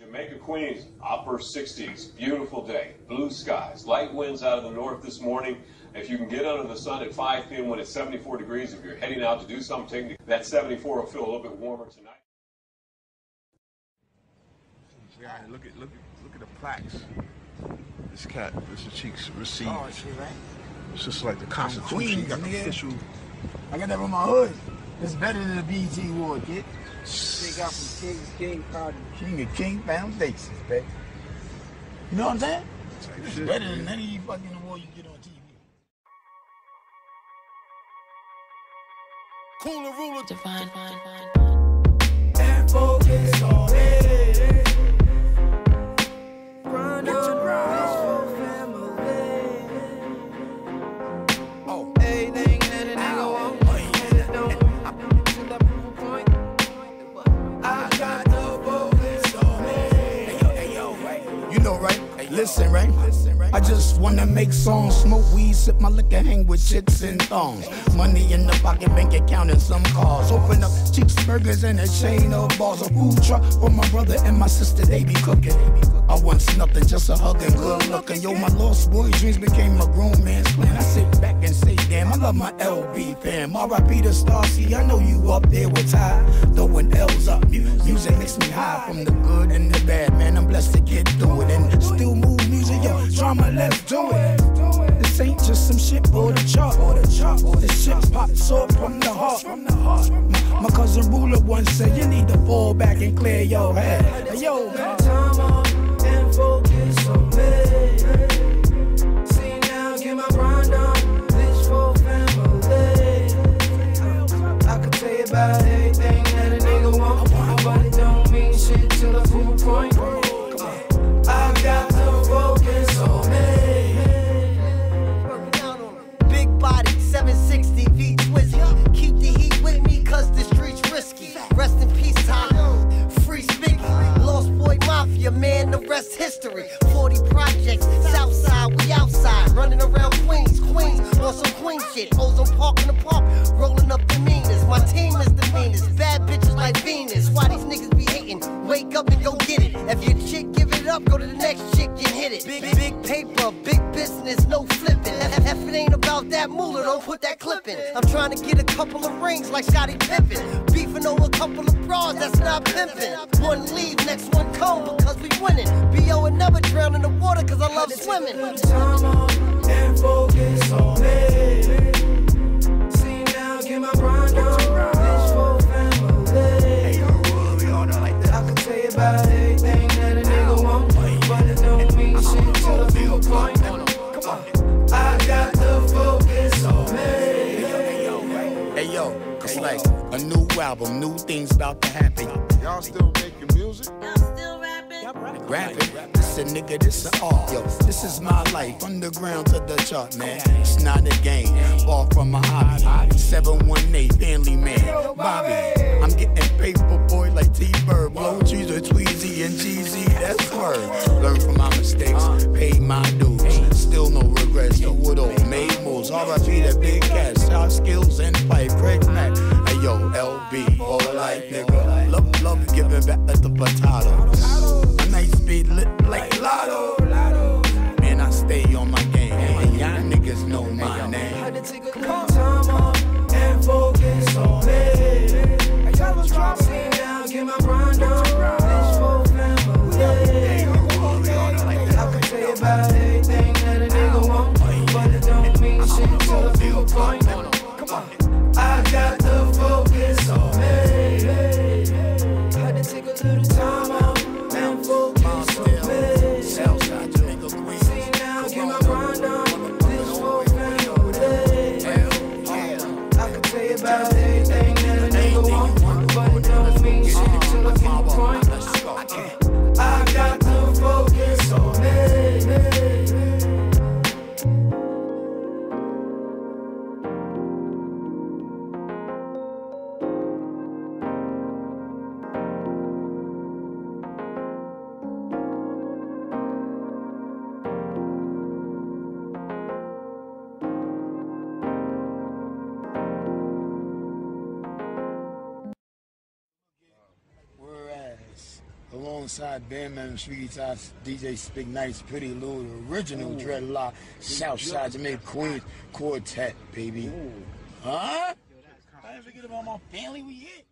Jamaica, Queens, upper 60s, beautiful day, blue skies, light winds out of the north this morning. If you can get under the sun at 5 p.m. when it's 74 degrees, if you're heading out to do something, that 74 will feel a little bit warmer tonight. Yeah, look at look at look at the plaques. This cat, this is Cheeks received. Oh, shit, right? It's just like the Constitution. Queens, you got the nigga. official. I got that on my hood. It's better than the BT Award, kid. They got from King, King, Pride, King of King Foundations, baby. You know what I'm saying? It's shit, better than any fucking award you get on TV. Cooler Ruler. Divine, fine, fine, fine. And focus on Listen, right? I just wanna make songs, smoke weed, sip my liquor, hang with chicks and thongs. Money in the pocket, bank account, and some cars. Open up cheeks, burgers, and a chain of bars. A food truck for my brother and my sister, they be cooking. I want nothing, just a hug and good looking. Yo, my lost boy dreams became a grown man's plan. I sit back and say, damn, I love my LB fam. R.I.P. to Starsy, I know you up there with Ty. Throwing L's up, mu- music makes me high from the good and the This shit pops up from the heart. My cousin Ruler once said, you need to fall back and clear your head. Yo. Time on and focus on 760 V Twizzy. Keep the heat with me, cause the streets risky. Rest in peace, Taco. Free Spicky. Lost Boy Mafia, man, the rest history. 40 projects, Southside, we outside. Running around Queens, Queens, on some Queen shit. Ozone Park in the park, rolling up the meanest. My team is the meanest. Bad bitches like Venus. Why these niggas be hating? Wake up and go that moolah, don't put that clip in. I'm trying to get a couple of rings like Scottie Pippen. Beefing over a couple of bras, that's not pimping. One leave, next one come because we winning. B.O. would never drown in the water cause I love swimming. Time on and focus on me. Album, new things about to happen. Y'all still making music? Y'all still rapping, Rapping. this a nigga, this a art. Yo, this is my life, underground to the chart, man. It's not a game, far from a hobby. 718, family man, Bobby. I'm getting paper, boy, like T-Bird. Blow cheese with Tweezy and Jeezy, that's word. Learn from my mistakes, pay my dues. Still no regrets, do it all, made moves. RIP that big cat, shot skills and fight, Craig Mack. Yo, LB, all life, nigga. Love, love giving back like the potato. A nice speed lit like Lotto. Man, I stay on my game. And y'all niggas know my name. Had to take a time off and focus on me. Now, get my grind on. For. I can about that a nigga want, but don't mean shit I alongside Bandman Street Tots, DJ Spigg Nice, Pretty Lou, the original Dreadlock, Southside Jamaica Queens Quartet, baby. Huh? I didn't forget about my family. We here.